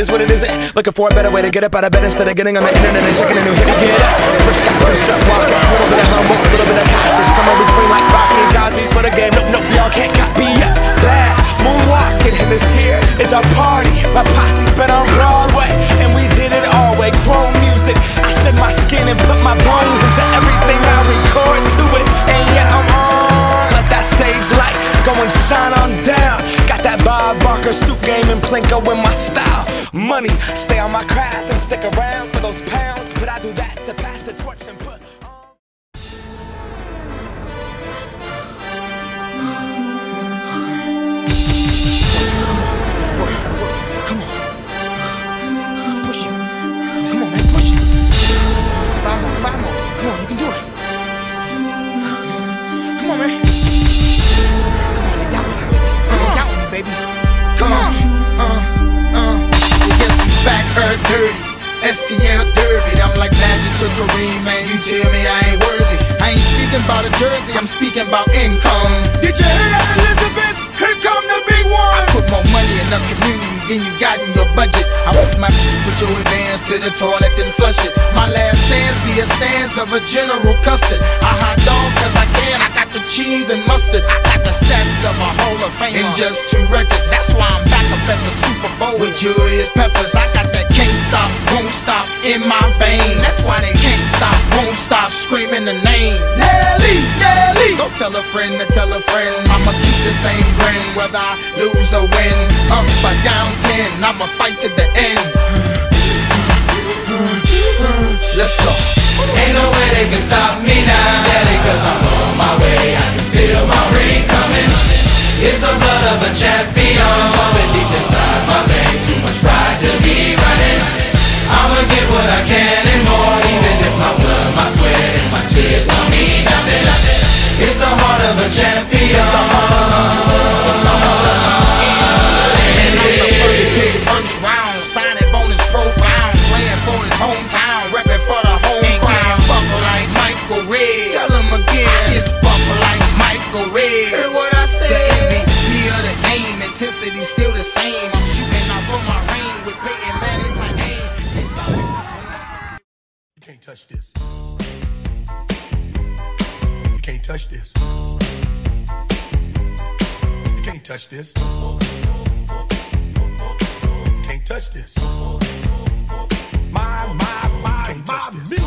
is what it isn't. Looking for a better way to get up out of bed instead of getting on the internet and checking a new hit. Get up, push up, two strut walking. A little bit of humble, a little bit of cautious. Somewhere between like Rocky and Cosby's for the game. Nope, nope, y'all can't copy yet. Bad moonwalking, and this here is our party. My posse's been on Broadway, and we did it all way. Chrome music. I shed my skin and put my bones into everything I record to it. And yeah, I'm on. Let that stage light go and shine on down. Got that Bob Barker suit game and Plinko in my style. Money, stay on my craft and stick around for those pounds. But I do that to pass the torch and put. on- Come on. STL Derby, I'm like Magic to Kareem, man. You tell me I ain't worthy. I ain't speaking about a jersey, I'm speaking about income. Did you hear that, Elizabeth? Here come the big one. I put more money in the community than you got in your budget. I want my put your advance to the toilet then flush it. My last stance be a stance of a General Custard. I hot dog cause I can. I got the cheese and mustard. I got the stats of a Hall of Fame in just two records. That's why I'm back up at the Super Bowl with Julius Peppers. I got that can't stop, in my veins. That's why they can't stop, won't stop screaming the name. Nelly, Nelly. Go tell a friend to tell a friend. I'ma keep the same grin whether I lose or win. Up or down ten, I'ma fight to the end. Let's go. Ain't no way they can stop me now, Daddy, cause I'm on my way. I can feel my ring coming. It's the blood of a champion touch this. You can't touch this. You can't touch this. You can't touch this. My, my, my, my